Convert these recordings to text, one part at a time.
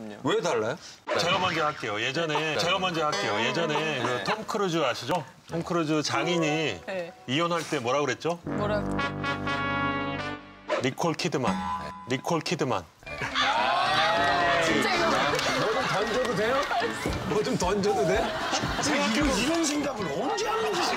그럼요. 왜 달라요? 제가 먼저 할게요. 예전에 제가 먼저 할게요. 예전에 그 톰 크루즈 아시죠? 톰 크루즈 장인이 네. 이혼할 때 뭐라 그랬죠? 뭐라 니콜 키드만. 니콜 키드만. 진짜 이거 던져도 돼요? 뭐 좀 던져도 돼? 이런, 이런 생각을 언제 하는 거지?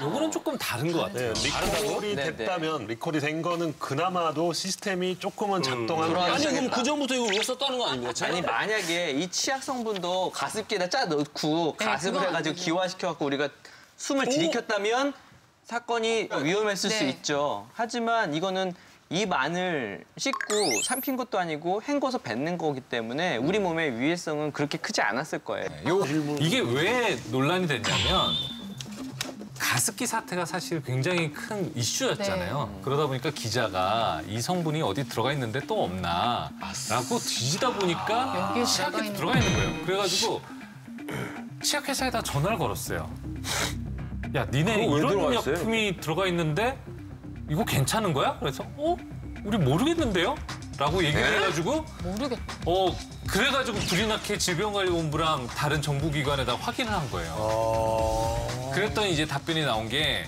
요거는 조금 다른 것 같아요. 네, 리콜이 네, 네. 됐다면 리콜이 된 거는 그나마도 시스템이 조금은 작동하는 게 아니, 그럼 그 전부터 이걸 왜 썼다는 거 아닙니까? 아니 만약에 이 치약 성분도 가습기에다 짜 넣고 가습을 그건 해가지고 아니죠. 기화시켜 갖고 우리가 숨을 들이켰다면 사건이 위험했을 수 네. 있죠. 하지만 이거는 입 안을 씻고 삼킨 것도 아니고 헹궈서 뱉는 거기 때문에 우리 몸의 유해성은 그렇게 크지 않았을 거예요. 요 이게 왜 논란이 됐냐면 가습기 사태가 사실 굉장히 큰 이슈였잖아요. 그러다 보니까 기자가 이 성분이 어디 들어가 있는데 또 없나 라고 뒤지다 보니까 여기에 치약에 들어가 있는 거예요. 그래가지고 치약 회사에다 전화를 걸었어요. 야, 니네 이런 들어가 있어요? 약품이 들어가 있는데 이거 괜찮은 거야? 그래서 어? 우리 모르겠는데요? 라고 얘기를 해가지고 모르겠다. 어 그래가지고 불이나케 질병관리본부랑 다른 정부기관에다 확인을 한 거예요. 그랬더니 이제 답변이 나온 게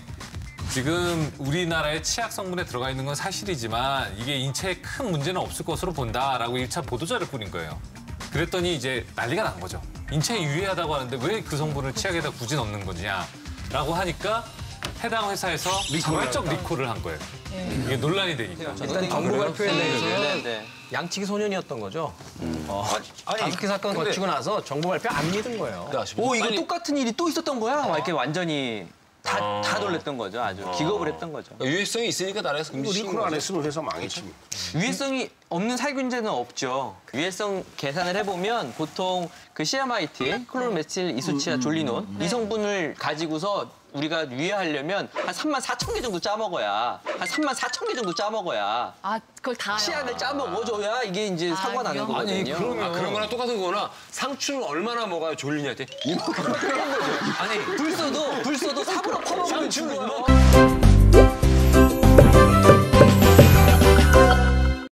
지금 우리나라의 치약 성분에 들어가 있는 건 사실이지만 이게 인체에 큰 문제는 없을 것으로 본다라고 일차 보도자를 뿌린 거예요. 그랬더니 이제 난리가 난 거죠. 인체에 유해하다고 하는데 왜 그 성분을 치약에다 굳이 넣는 거냐라고 하니까 해당 회사에서 자발적 리콜을 한 거예요. 이게 논란이 되니까. 일단 정부 발표에 대해서는 네, 네. 양치기 소년이었던 거죠. 어, 가습기 사건 거치고 나서 정부 발표 안 믿은 거예요. 오 이거 똑같은 일이 또 있었던 거야? 막 이렇게 완전히 다, 다 놀랬던 거죠. 아주 기겁을 했던 거죠. 유해성이 있으니까 나라에서 금지 시킨 리콜 안. 했으면 회사 망했지. 유해성이 없는 살균제는 없죠. 유해성 계산을 해보면 보통 그 CMIT, 클로르메틸 이소치아 졸리논 이 성분을 가지고서 우리가 유예하려면 한 3만 4천 개 정도 짜먹어야. 한 3만 4천 개 정도 짜먹어야. 아, 그걸 다. 치안을 짜먹어줘야 이게 이제 아, 사고가 나는 거거든요. 아니 그러면 아, 그런 거랑 똑같은 거나 상추를 얼마나 먹어야 졸리냐 대 이만큼 아니 불소도 불소도 삽으로 퍼먹으면 죽어요.